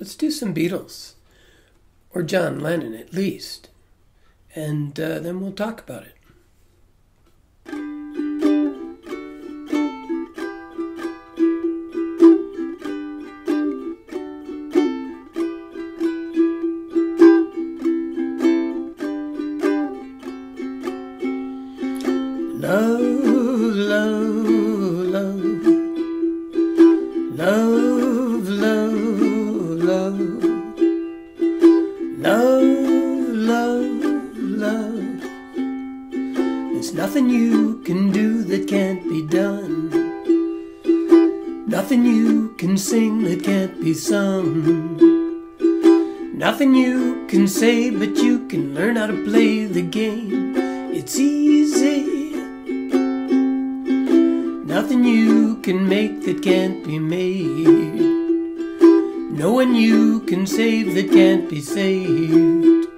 let's do some Beatles, or John Lennon at least, and uh, then we'll talk about it. Nothing you can do that can't be done. Nothing you can sing that can't be sung. Nothing you can say, but you can learn how to play the game. It's easy. Nothing you can make that can't be made. No one you can save that can't be saved.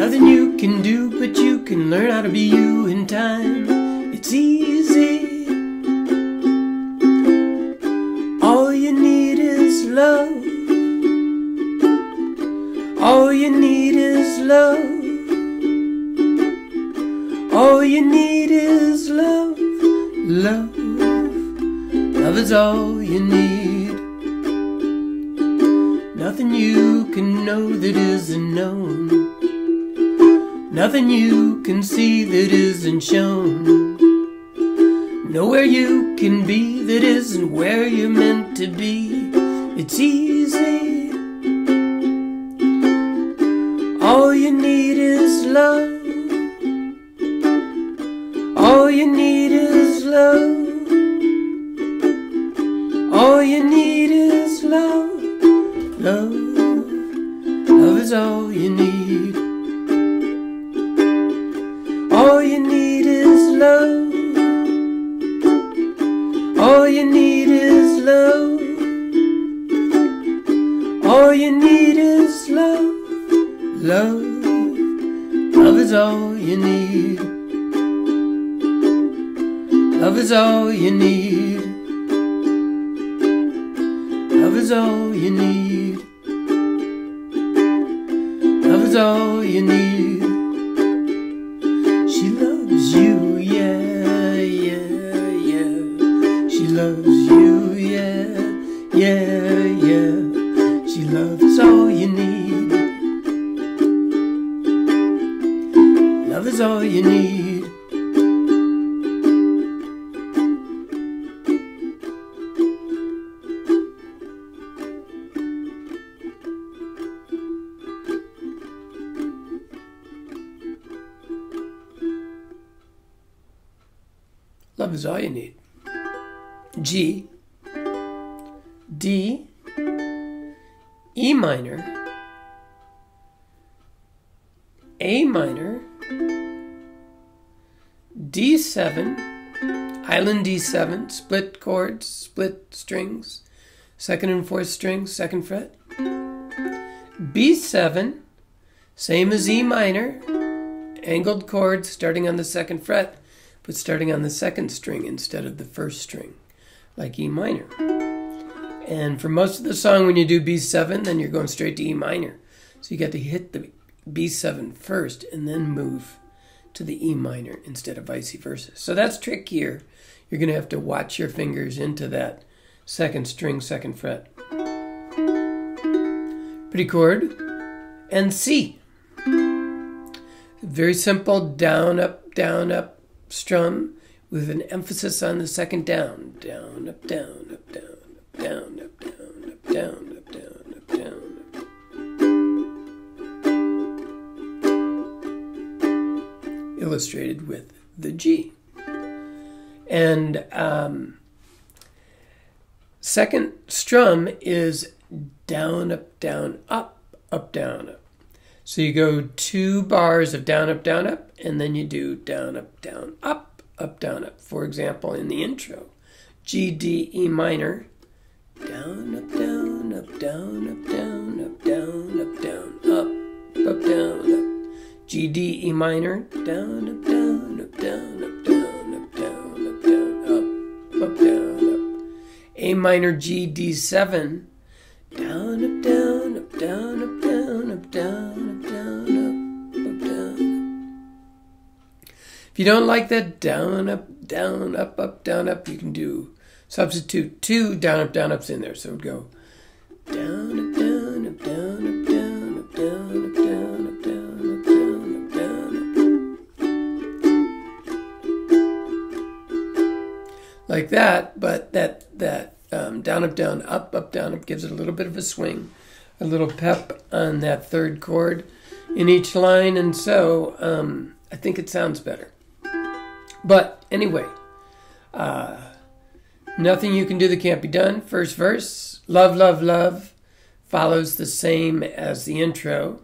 Nothing you can do, but you can learn how to be you in time. It's easy. All you need is love. All you need is love. All you need is love. Love. Love is all you need. Nothing you can know that isn't known. Nothing you can see that isn't shown. Nowhere you can be that isn't where you're meant to be. It's easy. All you need is love. All you need is love. All you need is love. Love. Love is all you need. All you need. Love is all you need. Love is all you need. Is all you need. G, D, E minor, A minor, D7, island D7, split chords, split strings, second and fourth strings, second fret. B7, same as E minor, angled chords starting on the second fret, but starting on the second string instead of the first string, like E minor. And for most of the song, when you do B7, then you're going straight to E minor. So you got to hit the B7 first and then move to the E minor instead of vice versa. So that's trickier. You're going to have to watch your fingers into that second string, second fret. Pretty chord. And C. Very simple down, up, down, up strum with an emphasis on the second down. Down, up, down, up, down, up, down, up, down, up, down, up, down, up, down. Illustrated with the G. And um, second strum is down, up, down, up, up, down, up. So you go two bars of down, up, down, up, and then you do down, up, down, up, up, down, up. For example, in the intro, G, D, E minor, down, up, down, up, down, up, down, up, down, up, down, up, up, down, up. G, D, E minor, down, up, down, up, down, up, down, up, down, up, down, up, up, down, up. A minor, G, D7, Down, down, you don't like that down, up, down, up, up, down, up, you can do substitute two down, up, down, ups in there. So it would go down, up, down, up, down, up, down, up, down, up, down, up, down, up, down, up, down, up. Like that, but that that um, down, up, down, up, up, down, up gives it a little bit of a swing, a little pep on that third chord in each line, and so um, I think it sounds better. But anyway, uh, nothing you can do that can't be done. First verse, love, love, love, follows the same as the intro.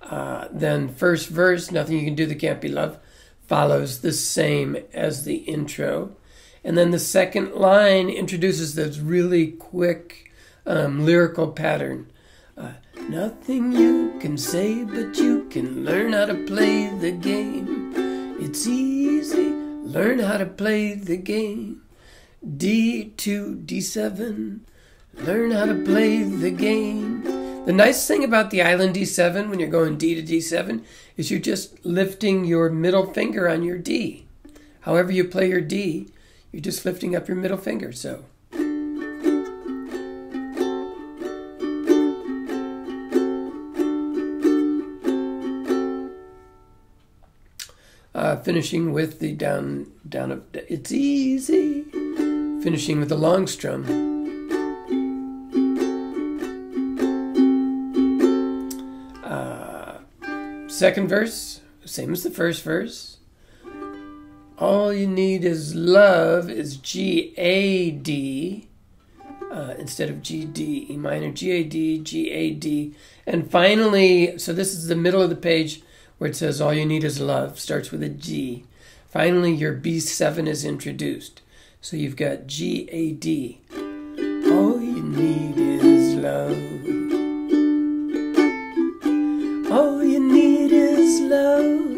Uh, then first verse, nothing you can do that can't be love, follows the same as the intro. And then the second line introduces this really quick um, lyrical pattern. Uh, Nothing you can say, but you can learn how to play the game. It's easy, learn how to play the game. D2, D7. learn how to play the game. The nice thing about the island D7 when you're going D to D7 is you're just lifting your middle finger on your D. However, you play your D, you're just lifting up your middle finger. So. Uh, finishing with the down, down up. It's easy. Finishing with the long strum. Uh, second verse, same as the first verse. All you need is love is G A D uh, instead of G D, E minor, G A D, G A D. And finally, so this is the middle of the page where it says all you need is love, starts with a G. Finally, your B7 is introduced. So you've got G A D. All you need is love. All you need is love.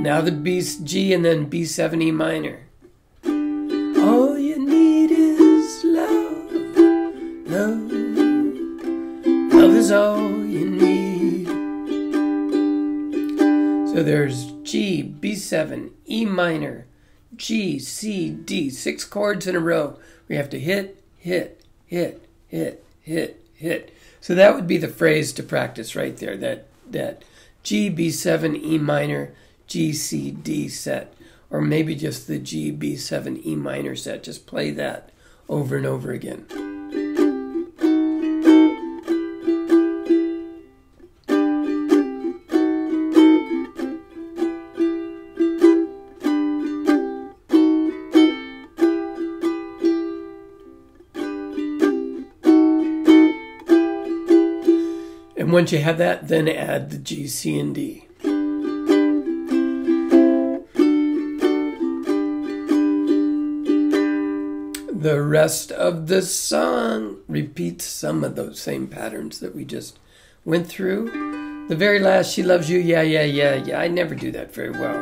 Now the B, G, and then B7 E minor. All you need is love, love. Love is all you need. So there's G, B7, E minor, G, C, D, six chords in a row. We have to hit, hit, hit, hit, hit, hit. So that would be the phrase to practice right there. That that G, B7, E minor, G, C, D set, or maybe just the G, B7, E minor set. Just play that over and over again. And once you have that, then add the G, C, and D. The rest of the song repeats some of those same patterns that we just went through. The very last, She Loves You, yeah, yeah, yeah, yeah. I never do that very well.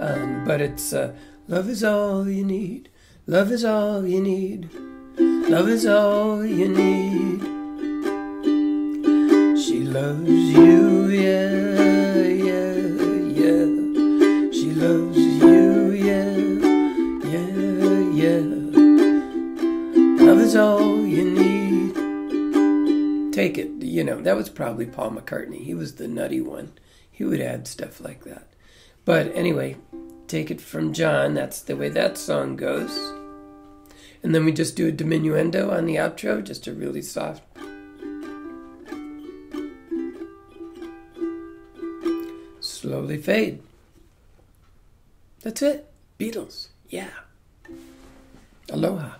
Um, but it's uh, Love is all you need. Love is all you need. Love is all you need. Loves you, yeah, yeah, yeah. She loves you, yeah, yeah, yeah. Love is all you need. Take it, you know, that was probably Paul McCartney. He was the nutty one. He would add stuff like that. But anyway, take it from John. That's the way that song goes. And then we just do a diminuendo on the outro, just a really soft. Slowly fade. That's it. Beatles. Yeah. Aloha.